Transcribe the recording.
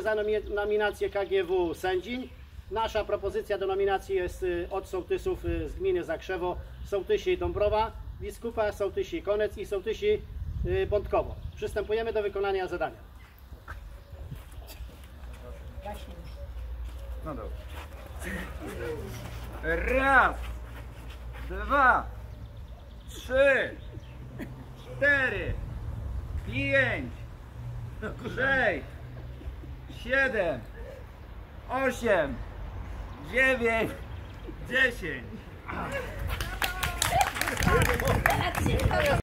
za nomi- nominację KGW sędziń. Nasza propozycja do nominacji jest y, od sołtysów y, z gminy Zakrzewo, sołtysi Dąbrowa, biskupa, sołtysi Konec i sołtysi y, Bątkowo. Przystępujemy do wykonania zadania. No dobra. Raz, dwa, trzy, cztery, pięć, sześć, siedem, osiem, dziewięć, dziesięć.